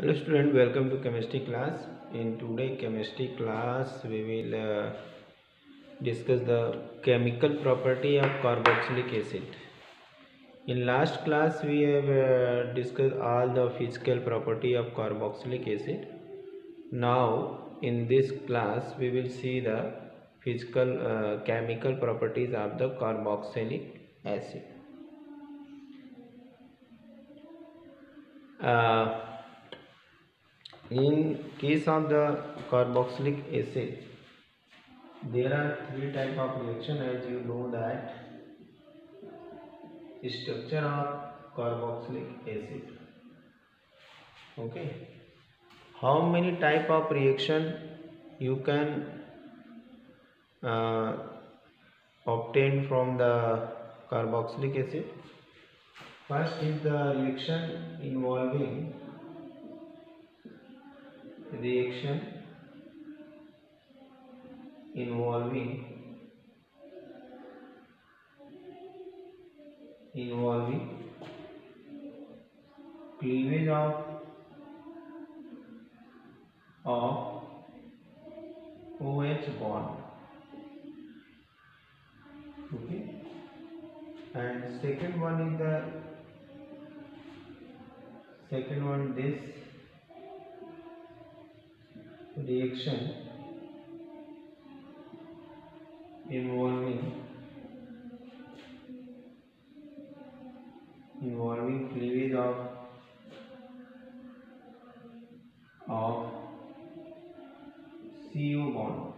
hello student welcome to chemistry class in today chemistry class we will uh, discuss the chemical property of carboxylic acid in last class we have uh, discussed all the physical property of carboxylic acid now in this class we will see the physical uh, chemical properties of the carboxylic acid uh, in case of the carboxylic acid there are three type of reaction as you know that structure of carboxylic acid okay how many type of reaction you can uh, obtain from the carboxylic acid first is the reaction involving reaction involving involving cleavage of of OH bond okay and second one is the second one this reaction involving involving cleavage of of CO bond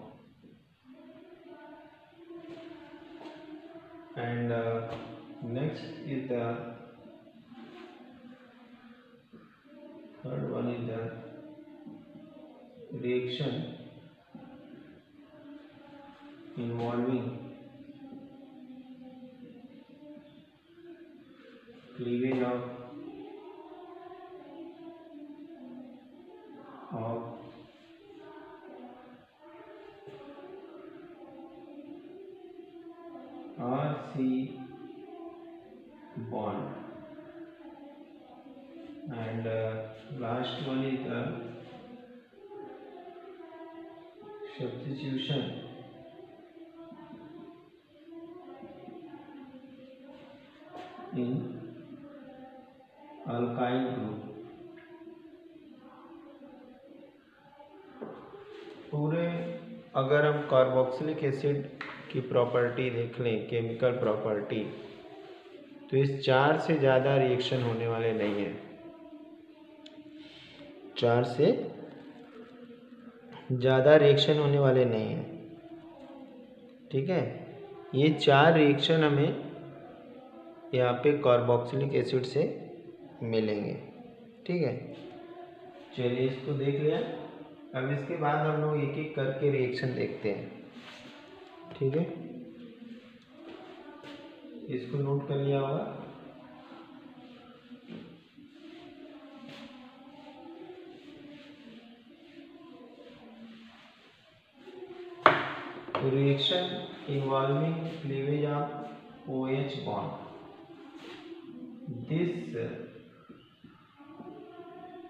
substitution in alkyl group पूरे अगर हम carboxylic acid की property देख लें chemical property तो इस चार से ज़्यादा रिएक्शन होने वाले नहीं हैं चार से ज़्यादा रिएक्शन होने वाले नहीं हैं ठीक है ये चार रिएक्शन हमें यहाँ पे कार्बोक्सिलिक एसिड से मिलेंगे ठीक है चलिए इसको देख लिया अब इसके बाद हम लोग एक एक करके रिएक्शन देखते हैं ठीक है इसको नोट कर लिया होगा involving cleavage of OH bond. This uh,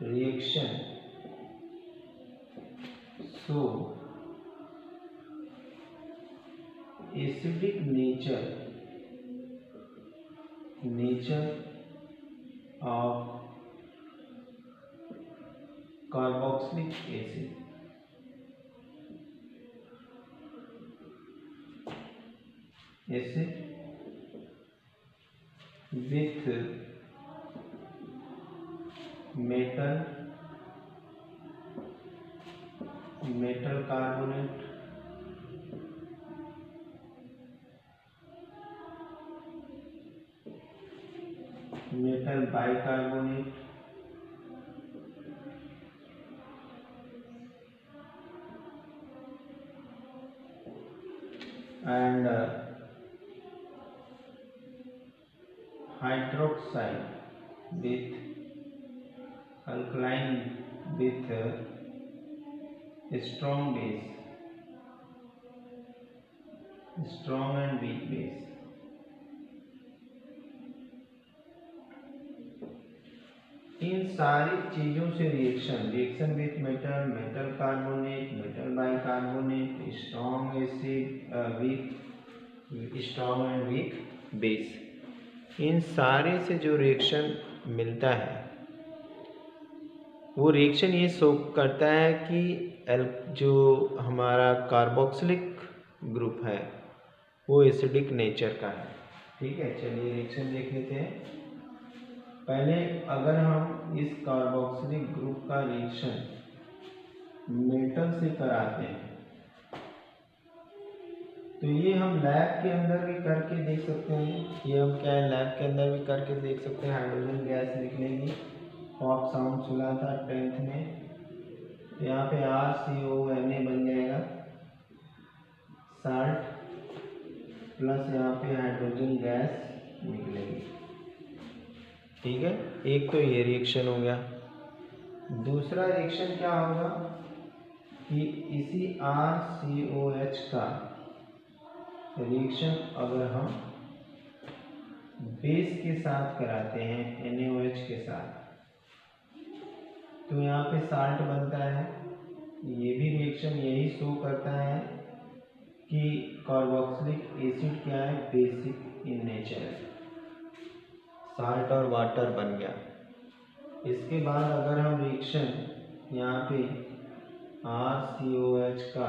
reaction shows acidic nature of carboxylic acid. ऐसे with metal metal carbonate metal bicarbonate and uh, hydroxide with alkaline with strong base strong and weak base इन सारी चीज़ों से reaction reaction with metal metal carbonate metal bicarbonate strong acid weak strong and weak base इन सारे से जो reaction मिलता है वो रिएक्शन ये शो करता है कि एल जो हमारा कार्बोक्सिलिक ग्रुप है वो एसिडिक नेचर का है ठीक है चलिए रिएक्शन देख लेते हैं पहले अगर हम इस कार्बोक्सिलिक ग्रुप का रिएक्शन मेटल से कराते हैं तो ये हम लैब के अंदर भी करके देख सकते हैं ये हम क्या है लैब के अंदर भी करके देख सकते हैं हाइड्रोजन गैस निकलेगी पॉप साउंड सुना था टेंथ में यहाँ पे R C O M A बन जाएगा साल्ट प्लस यहाँ पे हाइड्रोजन गैस निकलेगी ठीक है एक तो ये रिएक्शन हो गया दूसरा रिएक्शन क्या होगा कि इसी आर सी ओ एच का रिएक्शन अगर हम बेस के साथ कराते हैं एन के साथ तो यहाँ पे साल्ट बनता है ये भी रिएक्शन यही शो करता है कि कार्बोक्सिलिक एसिड क्या है बेसिक इन नेचर साल्ट और वाटर बन गया इसके बाद अगर हम रिएक्शन यहाँ पे आर सी ओ एच का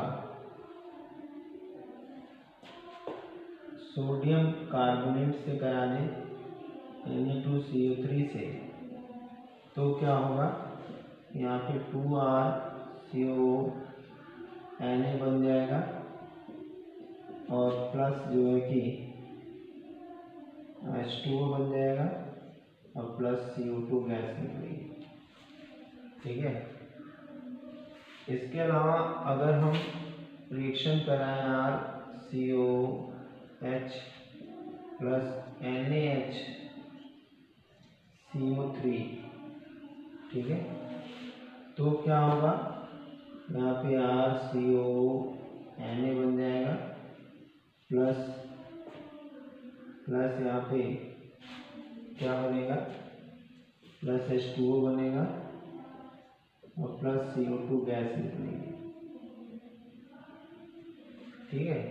सोडियम कार्बोनेट से करा दें N two C O three से तो क्या होगा यहाँ पे two R C O N A बन जाएगा और प्लस जो है कि एच टू ओ बन जाएगा और plus C O two gas निकलेगी ठीक है इसके अलावा अगर हम रिएक्शन कराएं R C O H plus N H C O three ठीक है तो क्या होगा यहाँ पे R C O N A बन जाएगा प्लस प्लस यहाँ पे क्या बनेगा प्लस एच टू ओ बनेगा और plus C O two gas निकलेगी ठीक है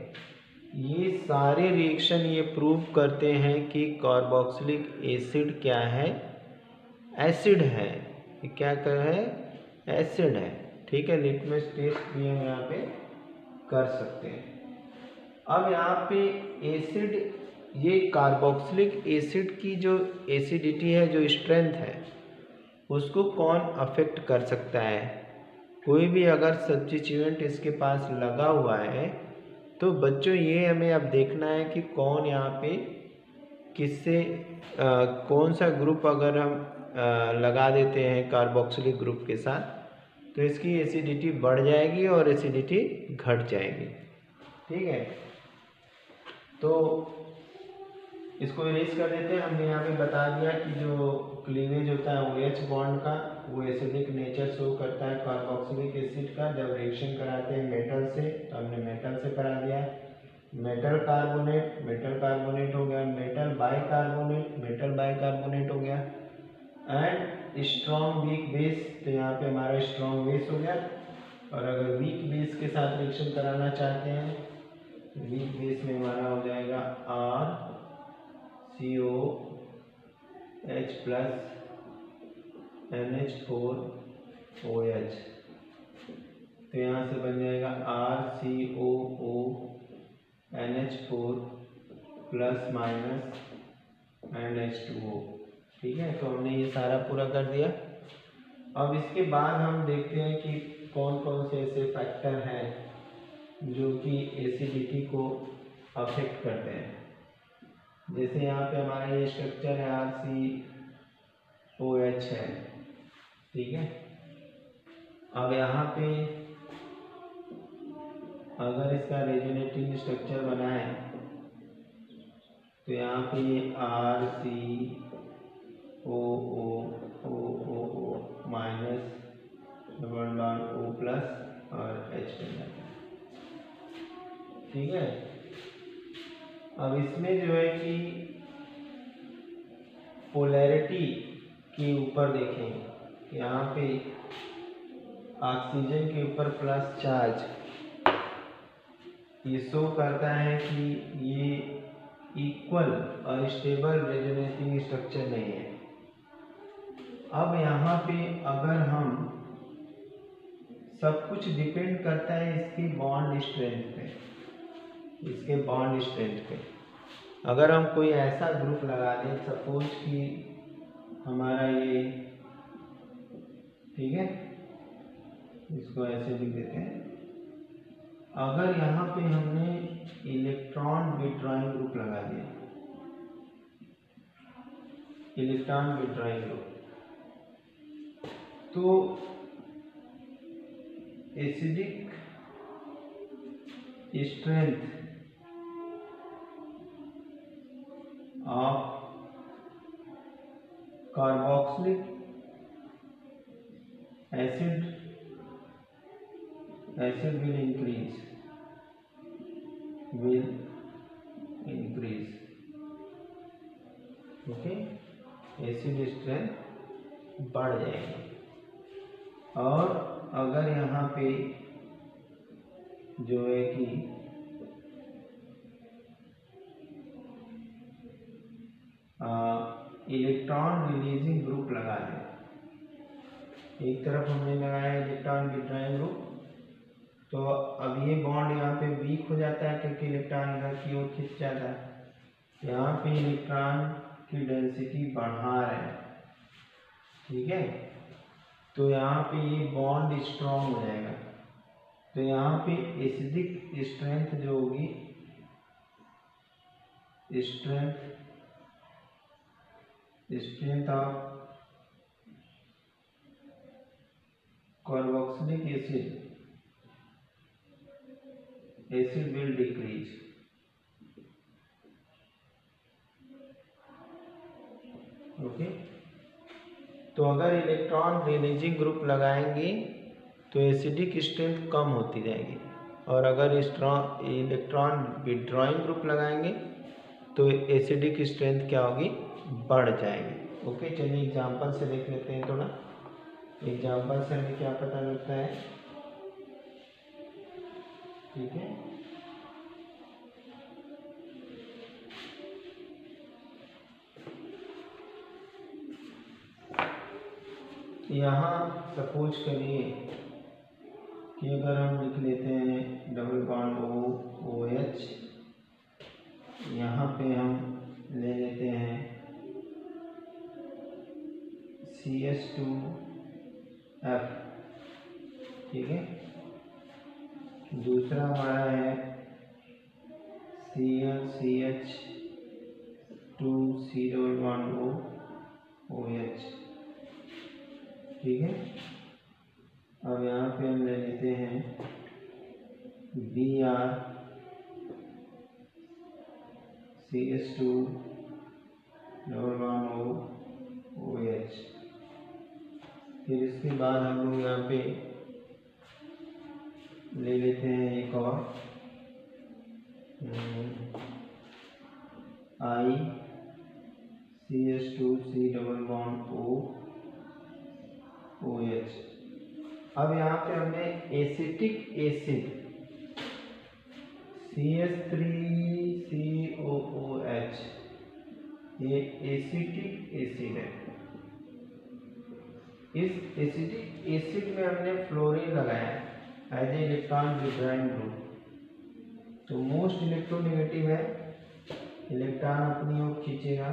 ये सारे रिएक्शन ये प्रूव करते हैं कि कार्बोक्सिलिक एसिड क्या है एसिड है ये क्या कर है एसिड है ठीक है लिटमस टेस्ट भी हम यहाँ पे कर सकते हैं अब यहाँ पे एसिड ये कार्बोक्सिलिक एसिड की जो एसिडिटी है जो स्ट्रेंथ है उसको कौन अफेक्ट कर सकता है कोई भी अगर सब्जिट्यूएंट इसके पास लगा हुआ है तो बच्चों ये हमें अब देखना है कि कौन यहाँ पे किससे कौन सा ग्रुप अगर हम आ, लगा देते हैं कार्बोक्सिलिक ग्रुप के साथ तो इसकी एसिडिटी बढ़ जाएगी और एसिडिटी घट जाएगी ठीक है तो इसको इरेज कर देते हैं हमने यहाँ पे बता दिया कि जो क्लीवेज होता है ओ एच बॉन्ड का वो एसिडिक नेचर शो करता है कार्बोक्सिलिक एसिड का जब रिएक्शन कराते हैं मेटल से तो हमने मेटल से करा दिया मेटल कार्बोनेट मेटल कार्बोनेट हो गया metal bicarbonate metal bicarbonate हो गया एंड स्ट्रॉन्ग वीक बेस तो यहाँ पे हमारा स्ट्रॉन्ग बेस हो गया और अगर वीक बेस के साथ रिएक्शन कराना चाहते हैं वीक बेस में हमारा हो जाएगा R C O H plus N H four O H तो यहाँ से बन जाएगा R C O O N H four plus minus N H two O ठीक है तो हमने ये सारा पूरा कर दिया अब इसके बाद हम देखते हैं कि कौन कौन से ऐसे फैक्टर हैं जो कि एसिडिटी को अफेक्ट करते हैं जैसे यहाँ पे हमारा ये स्ट्रक्चर है आर सी ओ एच है ठीक है अब यहाँ पे अगर इसका रेजोनेटिंग स्ट्रक्चर बनाए तो यहाँ पे R C O O O O O minus double dot O plus और एच बन जाता है ठीक है अब इसमें जो है कि पोलैरिटी के ऊपर देखें यहाँ पे ऑक्सीजन के ऊपर प्लस चार्ज ये शो करता है कि ये इक्वल और स्टेबल रेजोनेटिंग स्ट्रक्चर नहीं है अब यहाँ पे अगर हम सब कुछ डिपेंड करता है इसकी बॉन्ड स्ट्रेंथ पे इसके बॉन्ड स्ट्रेंथ पे अगर हम कोई ऐसा ग्रुप लगा दें सपोज कि हमारा ये ठीक है इसको ऐसे लिख देते हैं अगर यहाँ पे हमने इलेक्ट्रॉन विड्रॉइंग ग्रुप लगा दिया इलेक्ट्रॉन विड्रॉइंग ग्रुप तो एसिडिक स्ट्रेंथ आप carboxylic acid acid will increase will increase okay acid strength बढ़ जाएगी और अगर यहाँ पे जो है कि इलेक्ट्रॉन रिलीजिंग ग्रुप लगा दें एक तरफ हमने लगाया इलेक्ट्रॉन विड्राइंग ग्रुप तो अब ये बॉन्ड यहाँ पे वीक हो जाता है क्योंकि इलेक्ट्रॉन इधर की ओर खिंच जाता है यहाँ पे इलेक्ट्रॉन की डेंसिटी बढ़ा रहे ठीक है तो यहाँ पे ये बॉन्ड स्ट्रॉन्ग हो जाएगा तो यहाँ पे एसिडिक स्ट्रेंथ जो होगी strength strength of carboxylic acid acid will decrease okay तो अगर इलेक्ट्रॉन रिलीजिंग ग्रुप लगाएंगे तो एसिडिक स्ट्रेंथ कम होती जाएगी और अगर इलेक्ट्रॉन विड्रॉइंग ग्रुप लगाएंगे तो एसिडिक स्ट्रेंथ क्या होगी बढ़ जाएगी ओके चलिए एग्जाम्पल से देख लेते हैं थोड़ा एग्जाम्पल से हमें क्या पता लगता है ठीक है यहाँ सपोज करिए कि अगर हम लिख लेते हैं double bond O O H यहाँ पे हम एच टू एफ ठीक है दूसरा हमारा है C L C H two C double one O O H ठीक है अब यहाँ पे हम ले लेते हैं B R C S two double one O O H फिर इसके बाद हम लोग यहाँ पे ले लेते हैं एक और I C S two C double bond O O H अब यहाँ पे हमने acetic acid C S three C O O H ये एसिटिक एसिड है इस एसिडिक एसिड में हमने फ्लोरीन लगाया as a electron withdrawing group तो मोस्ट इलेक्ट्रोनिगेटिव है इलेक्ट्रॉन अपनी ओर खींचेगा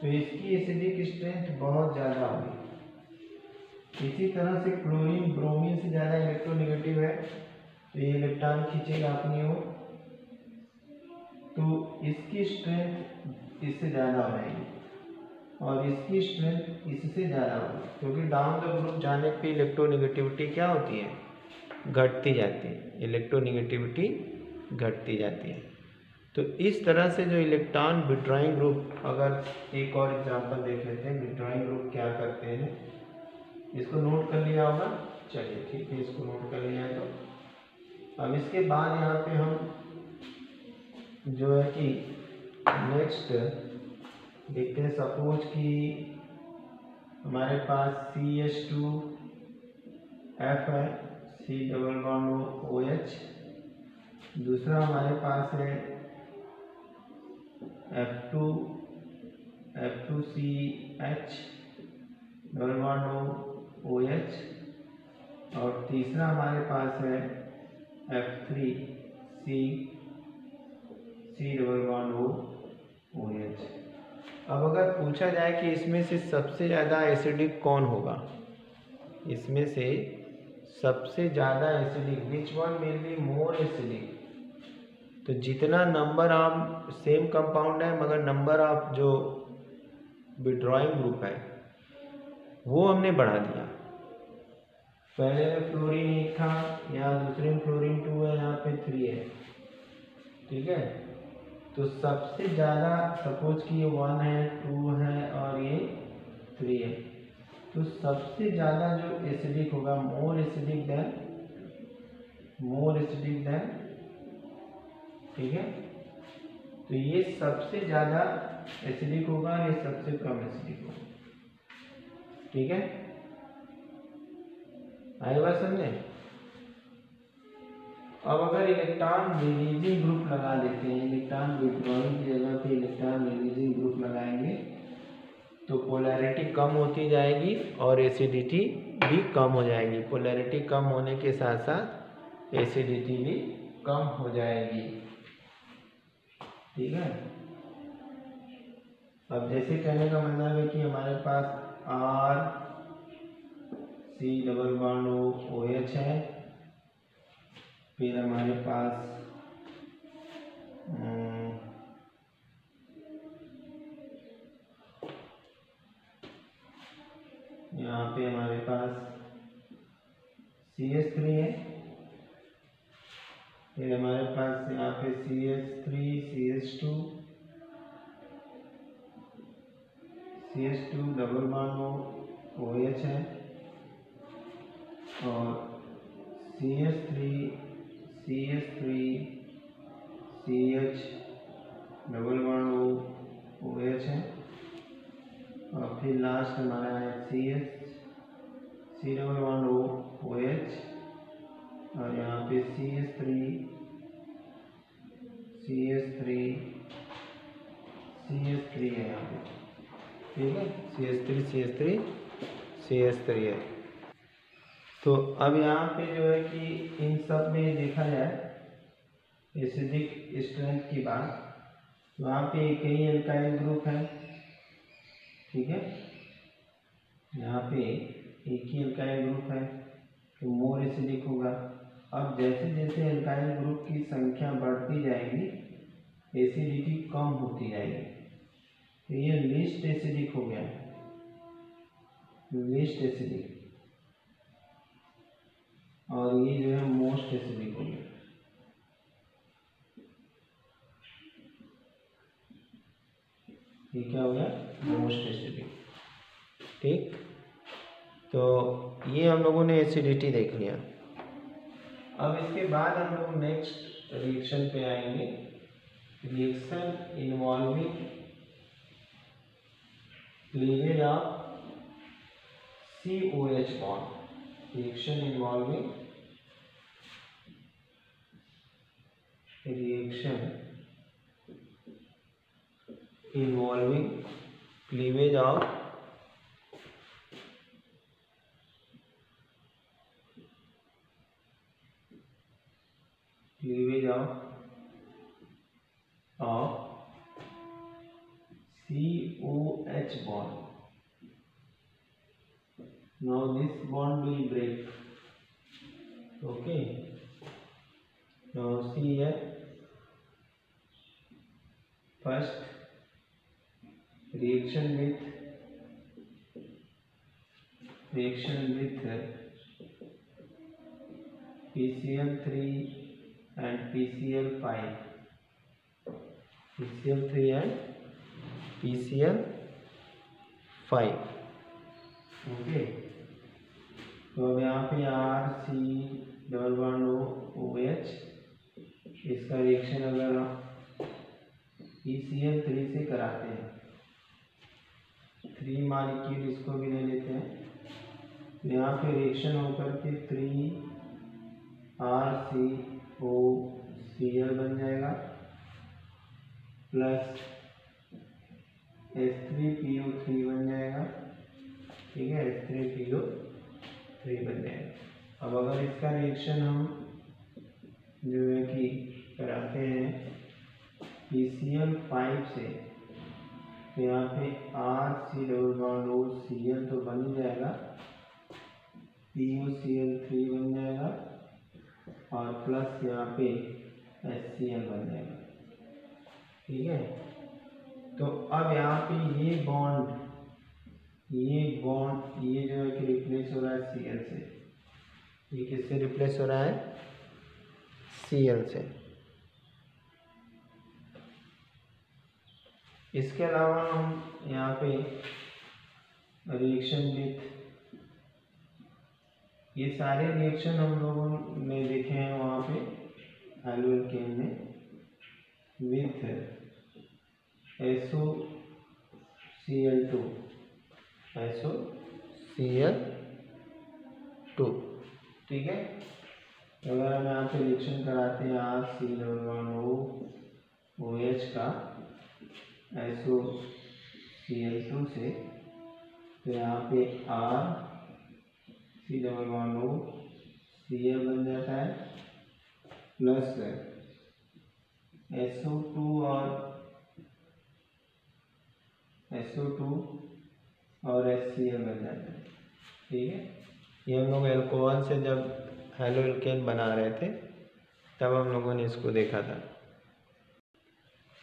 तो इसकी एसिडिक स्ट्रेंथ बहुत ज़्यादा होगी इसी तरह से क्लोरीन ब्रोमीन से ज़्यादा इलेक्ट्रोनिगेटिव है तो ये इलेक्ट्रॉन खींचेगा अपनी ओर तो इसकी स्ट्रेंथ इससे ज़्यादा हो जाएगी और इसकी स्ट्रेंथ इससे ज़्यादा होगी क्योंकि डाउन द ग्रुप जाने पे इलेक्ट्रोनिगेटिविटी क्या होती है घटती जाती है इलेक्ट्रोनिगेटिविटी घटती जाती है तो इस तरह से जो इलेक्ट्रॉन विड्राइंग ग्रुप अगर एक और एग्जांपल देख लेते हैं विड्राइंग ग्रुप क्या करते हैं इसको नोट कर लिया होगा चलिए ठीक है इसको नोट कर लिया तो अब इसके बाद यहाँ पे हम जो है कि नेक्स्ट देखते हैं सपोज कि हमारे पास सी एच टू एफ है C double bond O H दूसरा हमारे पास है F two F two C H double bond O O H और तीसरा हमारे पास है F three C C double bond O O H अब अगर पूछा जाए कि इसमें से सबसे ज़्यादा एसिडिक कौन होगा इसमें से सबसे ज़्यादा acidic which one will be more acidic तो जितना नंबर आप सेम कंपाउंड है मगर नंबर आप जो विड्रॉइंग ग्रुप है वो हमने बढ़ा दिया पहले में फ्लोरिन एक था यहाँ दूसरे में फ्लोरिन टू है यहाँ पे थ्री है ठीक है तो सबसे ज़्यादा सपोज कि ये वन है टू है और ये थ्री है तो सबसे ज़्यादा जो एसिडिक होगा more acidic than more acidic than ठीक है तो ये सबसे ज़्यादा एसिडिक होगा ये सबसे कम एसिडिक होगा ठीक है आई बात समझे अब अगर इलेक्ट्रॉन रिलीजिंग ग्रुप लगा देते हैं इलेक्ट्रॉन विड्रॉइंग की जगह पे इलेक्ट्रॉन रिलीजिंग ग्रुप लगाएंगे तो पोलैरिटी कम होती जाएगी और एसिडिटी भी कम हो जाएगी पोलैरिटी कम होने के साथ साथ एसिडिटी भी कम हो जाएगी ठीक है अब जैसे कहने का मतलब है कि हमारे पास R C double one O H है फिर हमारे पास यहाँ पे हमारे पास सी एस थ्री है फिर हमारे पास यहाँ पे C S three C S two C S two double one O O H है और C S three C H three C H double one O O H है और फिर लास्ट हमारा है C H C double one O O H और यहाँ पे C H three C H three C H three है यहाँ पे ठीक है C S three C S three C S three है तो अब यहाँ पे जो है कि इन सब में देखा जाए एसिडिक स्ट्रेंथ की बात वहाँ तो पे एक ही एल्काइन ग्रुप है ठीक है यहाँ पे एक ही एल्काइन ग्रुप है तो मोर एसिडिक होगा अब जैसे जैसे एल्काइन ग्रुप की संख्या बढ़ती जाएगी एसिडिटी कम होती जाएगी तो ये लिस्ट एसिडिक हो गया लिस्ट एसिडिक और ये जो है मोस्ट एसिडिक गया ये क्या हो गया मोस्ट एसिडिक ठीक तो ये हम लोगों ने एसिडिटी देख लिया अब इसके बाद हम लोग नेक्स्ट रिएक्शन पे आएंगे reaction involving cleavage of C O H bond reaction involving reaction involving cleavage of cleavage of of COH bond now this bond will break okay now see here first reaction with reaction with PCl3 and PCl5 PCl3 and PCl5 okay तो अब यहाँ पे R C double bond O O H इसका reaction अगर E सी L three से कराते हैं three molecule इसको भी ले लेते हैं तो यहाँ पे रिएक्शन होकर के three R C O C L बन जाएगा plus S three P O three zero three बन जाएगा अब अगर इसका रिएक्शन हम जो है कि कराते हैं पी सी एल फाइव से तो यहाँ पे R C double bond O C L तो बन जाएगा P O C L three बन जाएगा और प्लस यहाँ पे एस सी एल बन जाएगा ठीक है तो अब यहाँ पे ये बॉन्ड ये बॉन्ड ये जो है कि रिप्लेस हो रहा है सी एल से ये किससे रिप्लेस हो रहा है सी एल से इसके अलावा हम यहाँ पे रिएक्शन विथ ये सारे रिएक्शन हम लोगों ने देखे हैं वहाँ पे एलुअल के में with SO C L two iso C L two ठीक है अगर हम यहाँ पे रिएक्शन कराते हैं R C double one O O H का आइसो सी एल टू से तो यहाँ पे R C double one O C L बन जाता है प्लस एसओ टू और एसओ टू और एस सी एल बन जाता है ठीक है ये हम लोग एल्कोहल से जब हेलो एल्केन बना रहे थे तब हम लोगों ने इसको देखा था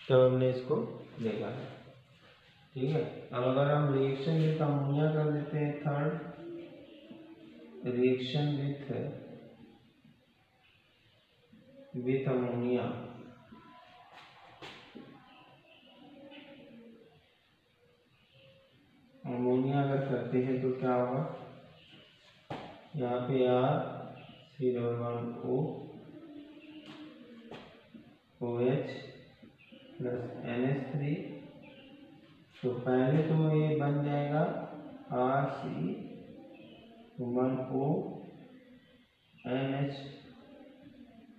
तब हमने इसको देखा था ठीक है अब अगर हम रिएक्शन विथ अमोनिया कर देते हैं third reaction with with ammonia ammonia अगर करते हैं तो क्या होगा यहाँ पे R C double one O O H plus N H three तो पहले तो ये बन जाएगा R C one O N H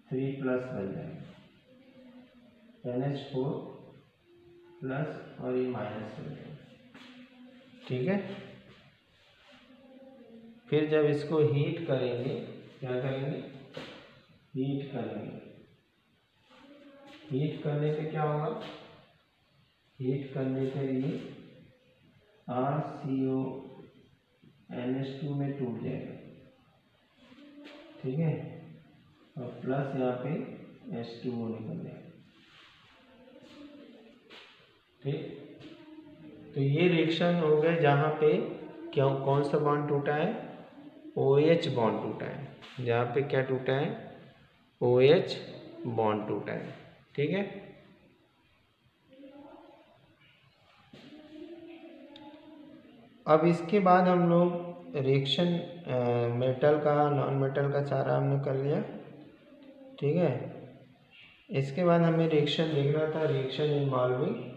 three plus बन जाएगा एन एच फोर प्लस और ये माइनस बन जाएगा ठीक है फिर जब इसको हीट करेंगे क्या करेंगे हीट करेंगे हीट करने से क्या होगा हीट करने से ये R C O N S two में टूट जाएगा ठीक है और प्लस यहाँ पे एस टू ओ निकल जाएगा ठीक तो ये रिएक्शन हो गए जहाँ पे क्या कौन सा बॉन्ड टूटा है ओ एच बॉन्ड टूटा है जहाँ पे क्या टूटा है ओ एच बॉन्ड टूटा है ठीक है अब इसके बाद हम लोग रिएक्शन मेटल का नॉन मेटल का सारा हमने कर लिया ठीक है इसके बाद हमें रिएक्शन देखना था रिएक्शन इन्वॉल्विंग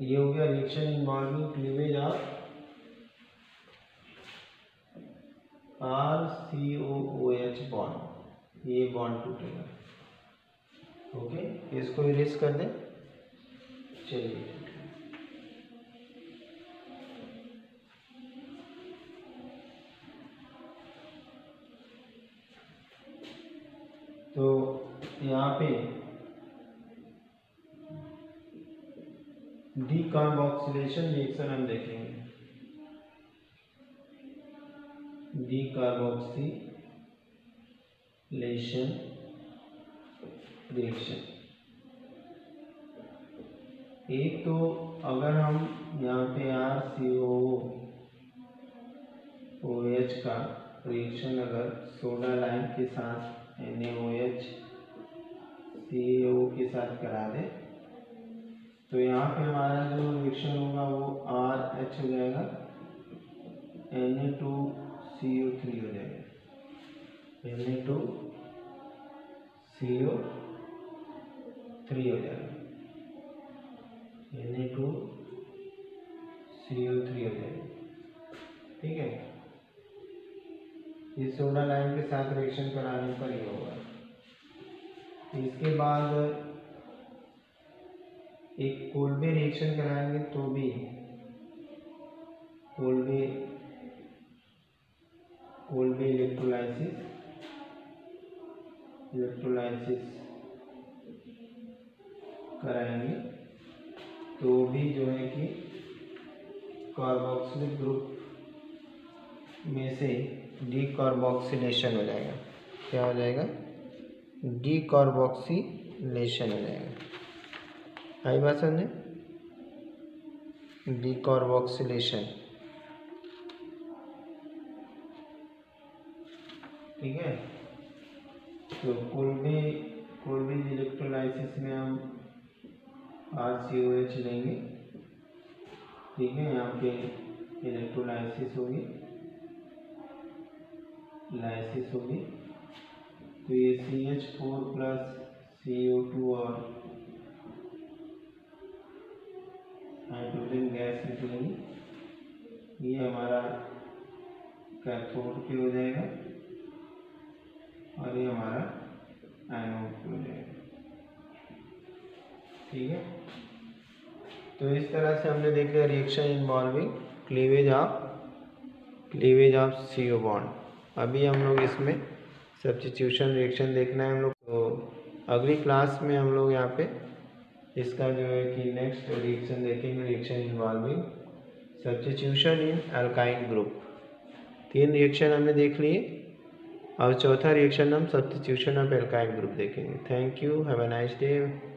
ये हो गया reaction involving cleavage of R C O O H bond ये बॉन्ड टूटेगा ओके इसको इरेज कर दें चलिए तो यहाँ पे डीकार्बोक्सिलेशन रिएक्शन हम देखेंगे डीकार्बोक्सिलेशन रिएक्शन एक तो अगर हम यहाँ पे R C O O H का रिएक्शन अगर सोडा लाइन के साथ N A O H C ओ के साथ करा दें तो यहाँ पे हमारा जो रिएक्शन होगा वो आर एच हो जाएगा N A two C O three हो जाएगा N A two C O three हो जाएगा N A two C O three हो जाएगा ठीक है ये सोडा लाइन के साथ रिएक्शन कराने पर ही होगा इसके बाद एक कोल्बे रिएक्शन कराएंगे तो भी कोल्बे कोल्बे इलेक्ट्रोलाइसिस इलेक्ट्रोलाइसिस कराएंगे तो भी जो है कि कार्बोक्सिलिक ग्रुप में से डी कार्बोक्सीलेशन हो जाएगा क्या हो जाएगा डी कार्बोक्सीलेशन हो जाएगा आई बात समझे डिकॉर्बोक्सिलेशन ठीक है तो कुल भी कुल भी इलेक्ट्रोलाइसिस में हम आर सी ओ एच लेंगे ठीक है यहाँ पे इलेक्ट्रोलाइसिस होगी लाइसिस होगी तो ये C H four plus C O two और हाइड्रोजन गैस निकलेंगी ये हमारा कैथोड पे हो जाएगा और ये हमारा एनोड पे हो जाएगा ठीक है तो इस तरह से हमने देख लिया reaction involving cleavage of cleavage of C O bond अभी हम लोग इसमें सब्सटीट्यूशन रिएक्शन देखना है हम लोग तो अगली क्लास में हम लोग यहाँ पे इसका जो है कि नेक्स्ट रिएक्शन देखेंगे reaction involving substitution in alkyne group तीन रिएक्शन हमने देख लिए और चौथा रिएक्शन हम सब्सटीट्यूशन ऑफ अल्काइन ग्रुप देखेंगे thank you have a nice day